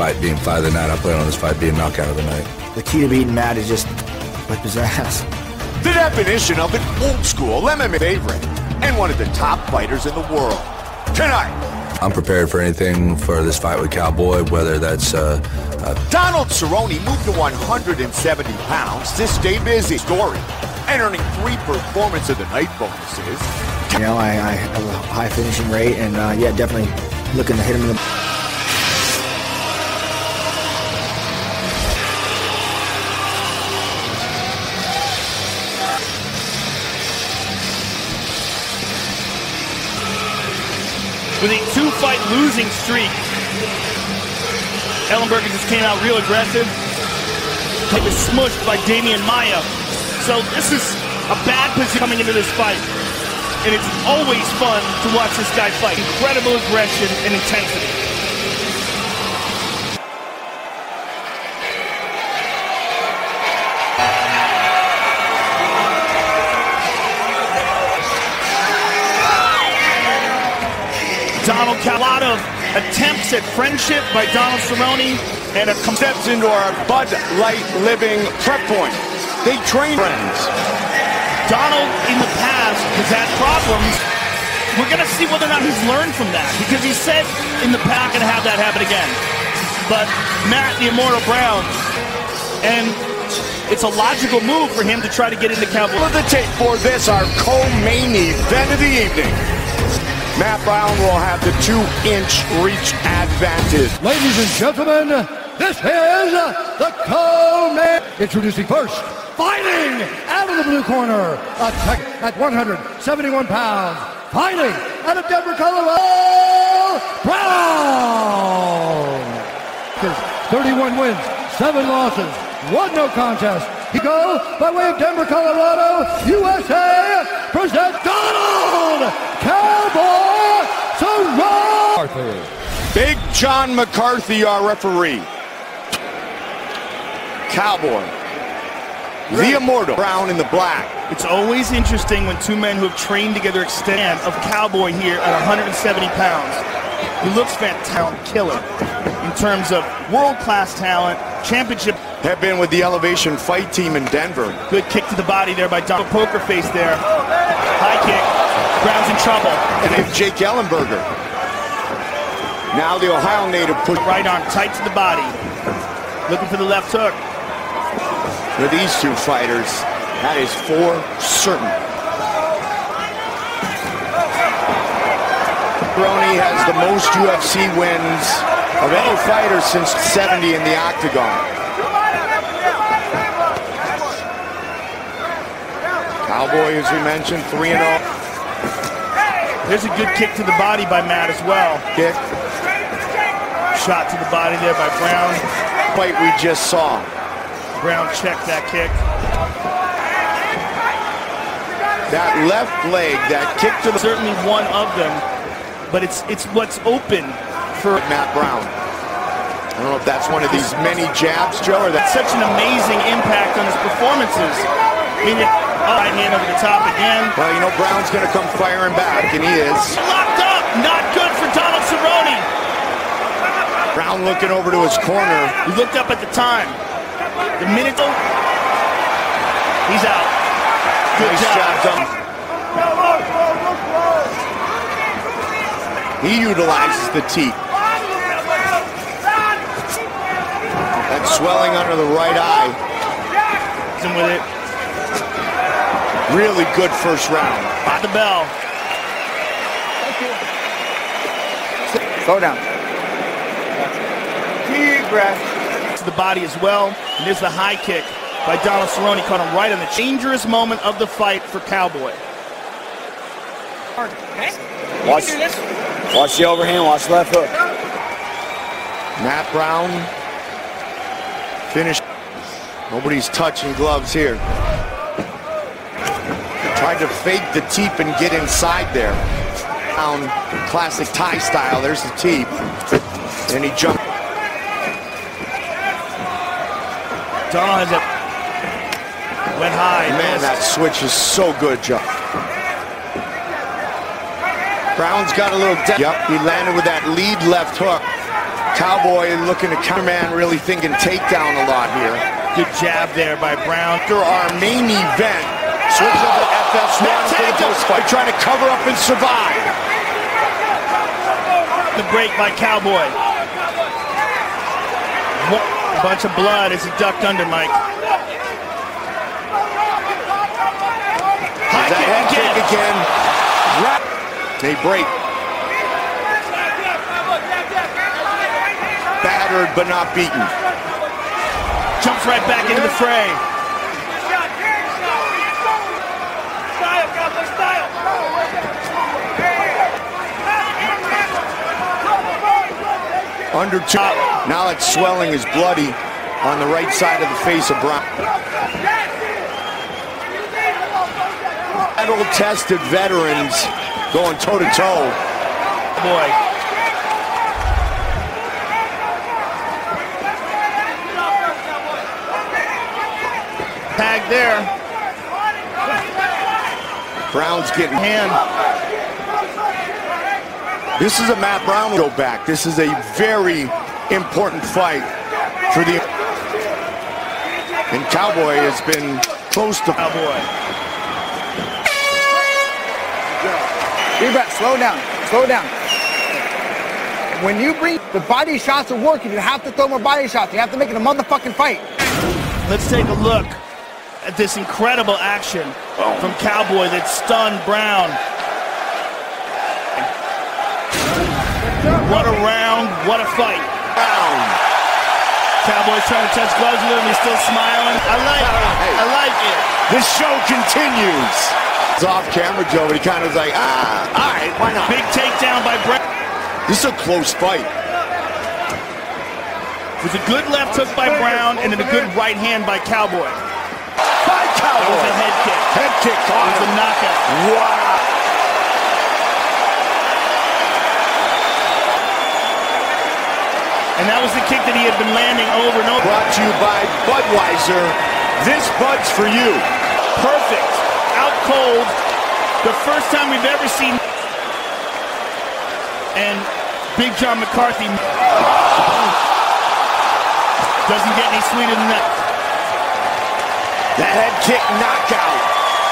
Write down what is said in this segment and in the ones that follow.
Fight being fight of the night, I plan on this fight being knockout of the night. The key to beating Matt is just whip his ass. The definition of an old school MMA favorite and one of the top fighters in the world. Tonight, I'm prepared for anything for this fight with Cowboy, whether that's uh, uh, Donald Cerrone moved to 170 pounds to stay busy. Story and earning three performance of the night bonuses. You know, I, I have a high finishing rate, and uh, yeah, definitely looking to hit him in the. With a two-fight losing streak. Ellenberger just came out real aggressive. He was smushed by Demian Maia. So this is a bad position coming into this fight. And it's always fun to watch this guy fight. Incredible aggression and intensity. A lot of attempts at friendship by Donald Cerrone and a steps into our Bud Light Living prep point. They train friends. Donald in the past has had problems. We're going to see whether or not he's learned from that because he said in the past going to have that happen again. But Matt, the Immortal Brown, and it's a logical move for him to try to get into Cowboy. For the tape for this, our co-main event of the evening. Matt Brown will have the two-inch reach advantage. Ladies and gentlemen, this is the co-main. Introducing first, fighting out of the blue corner, attack at 171 pounds, fighting out of Denver, Colorado, Brown. 31 wins, 7 losses, 1 no contest. He go by way of Denver, Colorado, USA, present Donald Cowboy. Big John McCarthy, our referee. Cowboy. The Immortal. Brown in the black. It's always interesting when two men who have trained together extend of Cowboy here at 170 pounds. He looks fantastic, killer in terms of world-class talent, championship. Have been with the Elevation Fight Team in Denver. Good kick to the body there by Donald. Poker face there. High kick. Brown's in trouble. And they have Jake Ellenberger. Now the Ohio native put right arm tight to the body. Looking for the left hook. For these two fighters, that is for certain. Cerrone has the most UFC wins of any fighter since 70 in the octagon. Cowboy, as we mentioned, 3 0. There's a good kick to the body by Matt as well. Kick. Shot to the body there by Brown. Fight we just saw. Brown checked that kick. That left leg, that kick to the certainly one of them, but it's it's what's open for Matt Brown. I don't know if that's one of these many jabs, Joe, or that's such an amazing impact on his performances. I mean, right hand over the top again. Well, you know Brown's going to come firing back, and he is. Locked up, not good for Donald Cerrone. Brown looking over to his corner. He looked up at the time. The minute he's out. Good nice job. job. He utilizes the teep. That swelling under the right eye. With it. Really good first round. By the bell. Slow down. Deep breath. To the body as well. And there's the high kick by Donald Cerrone. Caught him right on the dangerous moment of the fight for Cowboy. Watch, watch the overhand, watch the left hook. Matt Brown Finish. Nobody's touching gloves here. Tried to fake the teep and get inside there. Down classic Thai style. There's the teep. And he jumped. Donald has it. Went high. Man, that switch is so good, Joe. Brown's got a little depth. Yep, he landed with that lead left hook. Cowboy looking to counterman, really thinking takedown a lot here. Good jab there by Brown. After our main event, switch over to FS1 for the post fight, trying to cover up and survive. The break by Cowboy. A bunch of blood as he ducked under Mike. High That head kick kick again. again. They break. Battered but not beaten. Jumps right back into the fray. Under two. Now that swelling is bloody on the right side of the face of Brown. Battle-tested veterans going toe-to-toe. Boy. Tag there. Brown's getting Hand. This is a Matt Brown go back. This is a very important fight for the and Cowboy has been close to Cowboy. Deep breath, slow down, slow down. When you bring the body shots are working, you have to throw more body shots. You have to make it a motherfucking fight. Let's take a look at this incredible action oh. from Cowboy that stunned Brown. What a round, what a fight. Brown. Cowboy's trying to touch gloves with him, he's still smiling. I like it, I like it. This show continues. It's off camera, Joe, but he kind of was like, ah, all right, why not? Big takedown by Brown. This is a close fight. It was a good left hook by Brown and then a good right hand by Cowboy. By That was Cowboy. a head kick. Head kick It on was a knockout. Wow. And that was the kick that he had been landing over and over. Brought to you by Budweiser. This Bud's for you. Perfect. Out cold. The first time we've ever seen. And Big John McCarthy doesn't get any sweeter than that. That head kick knockout.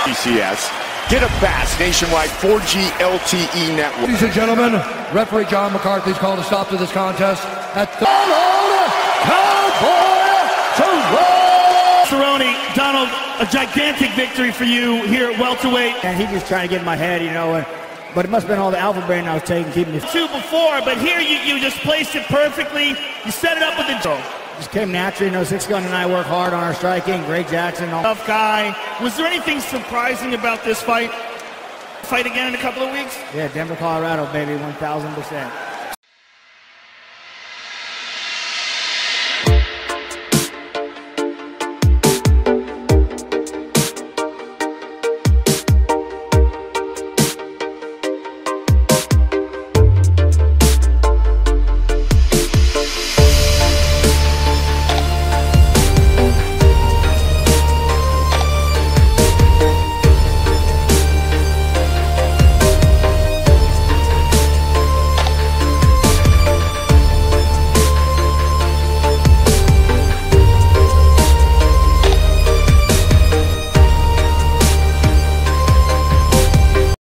PCS. Get a fast nationwide 4G LTE E network. Ladies and gentlemen, referee John McCarthy's called a stop to this contest at Donald Cowboy Cerrone. Cerrone, Donald, a gigantic victory for you here at welterweight. And he just trying to get in my head, you know. And, but it must have been all the alpha brain I was taking, keeping it. Two before, but here you, you just placed it perfectly. You set it up with the Just came naturally. You know, Six Gun and I work hard on our striking. Greg Jackson. All. tough guy. Was there anything surprising about this fight? Fight again in a couple of weeks? Yeah, Denver, Colorado, baby, 1,000%.